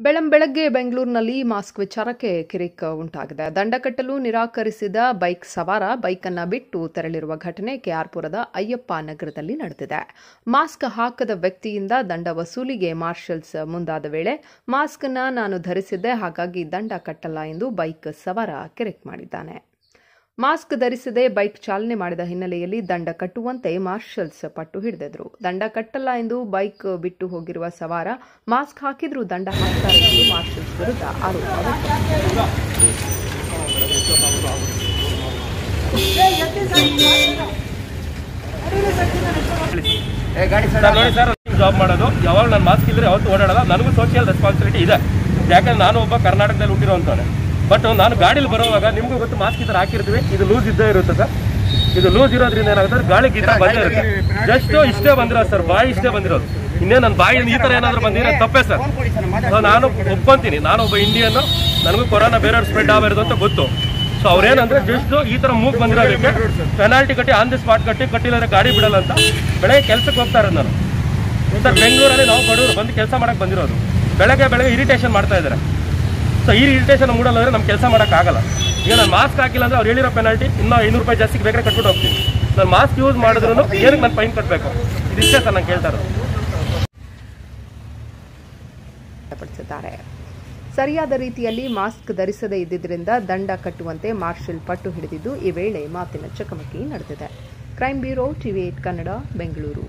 ಬೆಳಂಬೆಳಗ್ಗೆ ಬೆಂಗಳೂರಿನಲ್ಲಿ ಮಾಸ್ಕ್ ವಿಚಾರಕ್ಕೆ ಕಿರಿಕ್ ಉಂಟಾಗಿದೆ. ದಂಡ ಕಟ್ಟಲು ನಿರಾಕರಿಸಿದ ಬೈಕ್ ಸವಾರ ಬೈಕನ್ನ ಬಿಟ್ಟು ತೆರಳಿರುವ ಘಟನೆ ಕೆಆರ್ಪುರದ ಅಯ್ಯಪ್ಪ ನಗರದಲ್ಲಿ ನಡೆದಿದೆ. ಮಾಸ್ಕ್ ಹಾಕದ ವ್ಯಕ್ತಿಯಿಂದ ದಂಡ ವಸೂಲಿಗೆ ಮಾರ್ಷಲ್ಸ್ ಮುಂದಾದ ವೇಳೆ ಮಾಸ್ಕ್ ನಾನು ಧರಿಸಿದ್ದೆ, ಹಾಗಾಗಿ ದಂಡ ಕಟ್ಟಲ್ಲ ಎಂದು ಬೈಕ್ ಸವಾರ ಕಿರಿಕ್ ಮಾಡಿದ್ದಾನೆ. ಮಾಸ್ಕ್ ಧರಿಸದೆ ಬೈಕ್ ಚಾಲನೆ ಮಾಡಿದ ಹಿನ್ನೆಲೆಯಲ್ಲಿ ದಂಡ ಕಟ್ಟುವಂತೆ ಮಾರ್ಷಲ್ಸ್ ಪಟ್ಟು ಹಿಡಿದಿದ್ರು. ದಂಡ ಕಟ್ಟಲ್ಲ ಎಂದು ಬೈಕ್ ಬಿಟ್ಟು ಹೋಗಿರುವ ಸವಾರ ಮಾಸ್ಕ್ ಹಾಕಿದ್ರೂ ದಂಡ ಹಾಕ್ತಾರೆ ಎಂದು ಮಾರ್ಷಲ್ಸ್ ವಿರುದ್ಧ ಆರೋಪ ವ್ಯಕ್ತಪಡಿಸಿದ್ದಾರೆ. ಸರ್ ನೋಡಿ ಸರ್ ಜಾಬ್ ಮಾಡೋದು. ಯಾವಾಗ ನಾನು ಮಾಸ್ಕ್ ಇದ್ರೆ ಅವತ್ತು ಓಡಾಡಲ್ಲ. ನನಗೂ ಸೋಷಿಯಲ್ ರೆಸ್ಪಾನ್ಸಿಬಿಲಿಟಿ ಇದೆ. ಯಾಕಂದ್ರೆ ನಾನು ಒಬ್ಬ ಕರ್ನಾಟಕದಲ್ಲಿ ಹುಟ್ಟಿರೋಂಥವ್ನೆ ಬಟ್ ನಾನು ಗಾಡಿಲಿ ಬರುವಾಗ ನಿಮ್ಗೂ ಗೊತ್ತು ಮಾಸ್ಕ್ ಈ ಥರ ಹಾಕಿರ್ತೀವಿ. ಇದು ಲೂಸ್ ಇದ್ದೇ ಇರುತ್ತೆ ಸರ್ ಇದು ಲೂಸ್ ಇರೋದ್ರಿಂದ ಏನಾಗುತ್ತೆ? ಗಾಳಿ ಗೀತ ಬಂದೇ ಇರುತ್ತೆ. ಜಸ್ಟ್ ಇಷ್ಟೇ ಬಂದಿರೋದು ಸರ್ ಬಾಯಿ ಇಷ್ಟೇ ಬಂದಿರೋದು. ಇನ್ನೇ ನನ್ನ ಬಾಯಿ ಈ ಥರ ಏನಾದರೂ ಬಂದಿರೋ ತಪ್ಪೇ ಸರ್ ಸೊ ನಾನು ಒಪ್ಕೊಂತೀನಿ. ನಾನು ಒಬ್ಬ ಇಂಡಿಯನ್ನು ನನಗೂ ಕೊರೋನಾ ಬೇರೆ ಸ್ಪ್ರೆಡ್ ಆಗಿರೋದು ಅಂತ ಗೊತ್ತು. ಸೊ ಅವ್ರೇನಂದ್ರೆ ಜಸ್ಟ್ ಈ ತರ ಮೂಗ್ ಬಂದಿರೋದಕ್ಕೆ ಪೆನಾಲ್ಟಿ ಕಟ್ಟಿ ಆನ್ ದಿ ಸ್ಪಾಟ್ ಕಟ್ಟಿ ಕಟ್ಟಿಲ್ಲದ್ರೆ ಗಾಡಿ ಬಿಡಲ್ಲ ಅಂತ ಬೆಳಗ್ಗೆ ಕೆಲ್ಸಕ್ಕೆ ಹೋಗ್ತಾ ಇರೋದು ನಾನು. ಸರ್ ಬೆಂಗಳೂರಲ್ಲಿ ನಾವು ಬಡವರು ಬಂದು ಕೆಲಸ ಮಾಡಕ್ ಬಂದಿರೋದು. ಬೆಳಗ್ಗೆ ಬೆಳಗ್ಗೆ ಇರಿಟೇಷನ್ ಮಾಡ್ತಾ ಇದ್ದಾರೆ. ಸೊ ಈ ಇರಿಟೇಷನ್ ಅಂದರೆ ನಮ್ಮ ಕೆಲಸ ಮಾಡೋಕ್ಕಾಗಲ್ಲ ಈಗ ನಾನು ಮಾಸ್ಕ್ ಹಾಕಿಲ್ಲ ಅಂದ್ರೆ ಅವ್ರು ಹೇಳಿರೋ ಪೆನಾಲ್ಟಿ ಇನ್ನೂ ಐನೂರು ರೂಪಾಯಿ ಜಾಸ್ತಿ ಬೇಕಾದ್ರೆ ಕಟ್ಬಿಟ್ಟು ಹೋಗ್ತೀನಿ. ನಾನು ಮಾಸ್ಕ್ ಯೂಸ್ ಮಾಡಿದ್ರು ಏನಕ್ಕೆ ನಾನು ಫೈನ್ ಕಟ್ಟಬೇಕು ಇದಿಷ್ಟೇ ಸರ್ ನಾನು ಕೇಳ್ತಾ ಇರೋದು. ಸರಿಯಾದ ರೀತಿಯಲ್ಲಿ ಮಾಸ್ಕ್ ಧರಿಸದೇ ಇದ್ದಿದ್ದರಿಂದ ದಂಡ ಕಟ್ಟುವಂತೆ ಮಾರ್ಷಲ್ ಪಟ್ಟು ಹಿಡಿದಿದ್ದು ಈ ವೇಳೆ ಮಾತಿನ ಚಕಮಕಿ ನಡೆದಿದೆ. Crime bureau TV at Kannada, Bengaluru.